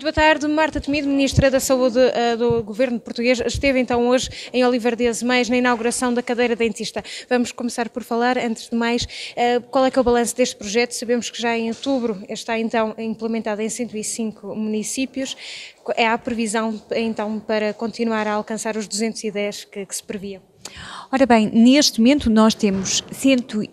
Boa tarde, Marta Temido, Ministra da Saúde uh, do Governo português, esteve então hoje em Oliver de Azeméis na inauguração da cadeira dentista. Vamos começar por falar, antes de mais, uh, qual é que é o balanço deste projeto? Sabemos que já em outubro está então implementado em 105 municípios. É a previsão então para continuar a alcançar os 210 que, que se previam? Ora bem, neste momento nós temos 100,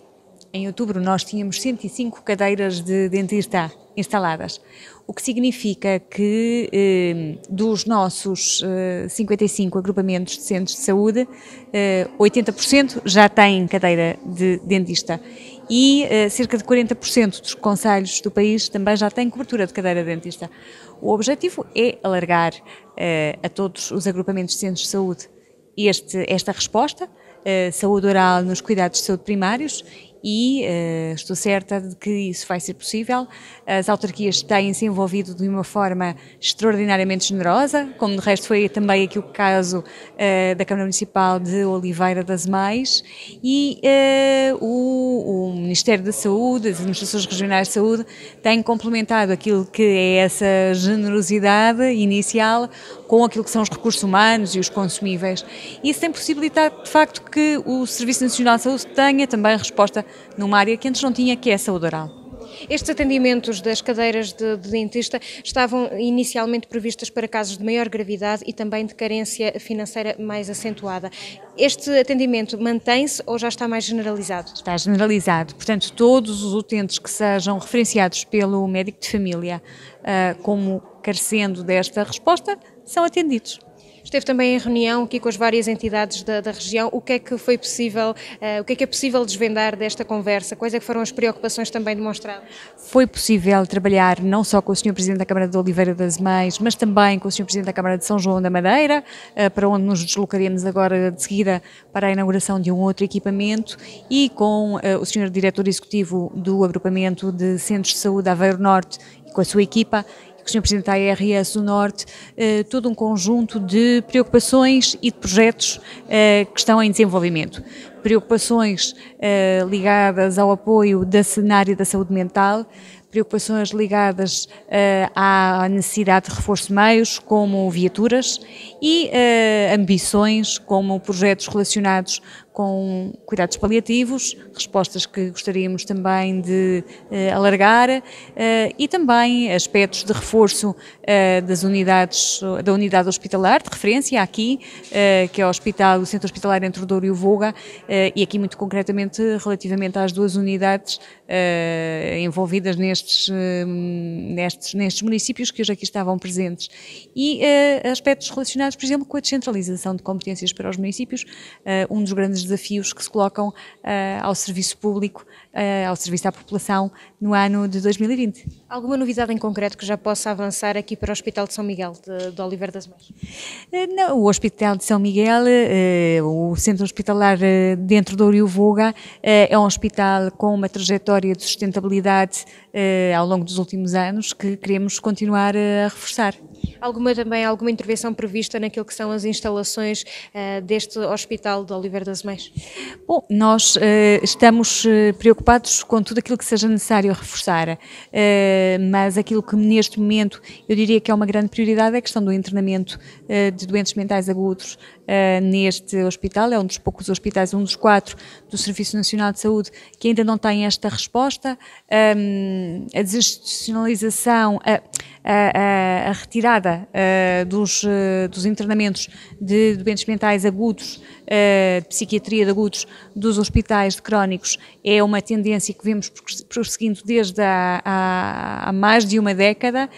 em outubro nós tínhamos 105 cadeiras de dentista instaladas, o que significa que eh, dos nossos eh, 55 agrupamentos de centros de saúde, eh, 80% já têm cadeira de dentista. E eh, cerca de 40% dos conselhos do país também já têm cobertura de cadeira de dentista. O objetivo é alargar eh, a todos os agrupamentos de centros de saúde este, esta resposta, eh, saúde oral nos cuidados de saúde primários e uh, estou certa de que isso vai ser possível. As autarquias têm-se envolvido de uma forma extraordinariamente generosa, como de resto foi também aqui o caso uh, da Câmara Municipal de Oliveira das Mais, e uh, o, o, Ministério da Saúde, as Administrações Regionais de Saúde, têm complementado aquilo que é essa generosidade inicial com aquilo que são os recursos humanos e os consumíveis. Isso tem possibilitado, de facto, que o Serviço Nacional de Saúde tenha também resposta numa área que antes não tinha, que é a saúde oral. Estes atendimentos das cadeiras de, de, dentista estavam inicialmente previstas para casos de maior gravidade e também de carência financeira mais acentuada. Este atendimento mantém-se ou já está mais generalizado? Está generalizado. Portanto, todos os utentes que sejam referenciados pelo médico de família uh, como carecendo desta resposta são atendidos. Esteve também em reunião aqui com as várias entidades da, da região. O que é que foi possível, uh, o que é que é possível desvendar desta conversa? Quais é que foram as preocupações também demonstradas? Foi possível trabalhar não só com o Sr. Presidente da Câmara de Oliveira das Mães, mas também com o Sr. Presidente da Câmara de São João da Madeira, uh, para onde nos deslocaremos agora de seguida para a inauguração de um outro equipamento, e com uh, o Sr. Diretor Executivo do Agrupamento de Centros de Saúde Aveiro Norte e com a sua equipa o Sr. Presidente da ARS do Norte, eh, todo um conjunto de preocupações e de projetos eh, que estão em desenvolvimento. Preocupações eh, ligadas ao apoio da cenária da saúde mental, preocupações ligadas uh, à necessidade de reforço de meios, como viaturas, e uh, ambições, como projetos relacionados com cuidados paliativos, respostas que gostaríamos também de uh, alargar uh, e também aspectos de reforço uh, das unidades, da unidade hospitalar de referência aqui, que é o hospital, o Centro Hospitalar entre o Douro e o Voga, e aqui muito concretamente relativamente às duas unidades envolvidas nestes, nestes, nestes municípios que hoje aqui estavam presentes. E aspectos relacionados, por exemplo, com a descentralização de competências para os municípios, um dos grandes desafios que se colocam uh, ao serviço público, uh, ao serviço à população no ano de 2020. Alguma novidade em concreto que já possa avançar aqui para o Hospital de São Miguel de, de Oliveira das Mães? Uh, não, o Hospital de São Miguel, o Centro Hospitalar dentro do Rio Voga, é um hospital com uma trajetória de sustentabilidade ao longo dos últimos anos que queremos continuar a reforçar. Alguma também alguma intervenção prevista naquilo que são as instalações deste Hospital de Oliveira das Mães? Bom, nós uh, estamos uh, preocupados com tudo aquilo que seja necessário reforçar, mas aquilo que neste momento eu diria que é uma grande prioridade é a questão do internamento de doentes mentais agudos neste hospital. É um dos poucos hospitais, um dos quatro do Serviço Nacional de Saúde que ainda não tem esta resposta. Um, a desinstitucionalização, a, a, a retirada uh, dos, uh, dos internamentos de doentes mentais agudos, uh, psiquiatria de agudos, dos hospitais de crónicos, é uma tendência que vemos prosseguindo desde há, há, há mais de uma década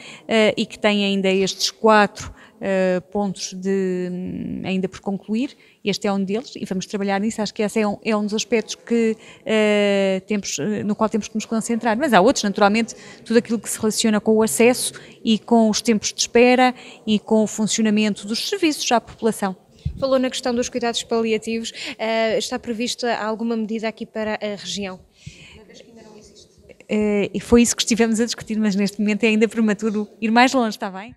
e que tem ainda estes quatro uh, pontos de, um, ainda por concluir, este é um deles e vamos trabalhar nisso, acho que esse é um, é um dos aspectos que, uh, temos, no qual temos que nos concentrar, mas há outros, naturalmente, tudo aquilo que se relaciona com o acesso e com os tempos de espera e com o funcionamento dos serviços à população. Falou na questão dos cuidados paliativos, está prevista alguma medida aqui para a região? e foi isso que estivemos a discutir, mas neste momento é ainda prematuro ir mais longe, está bem?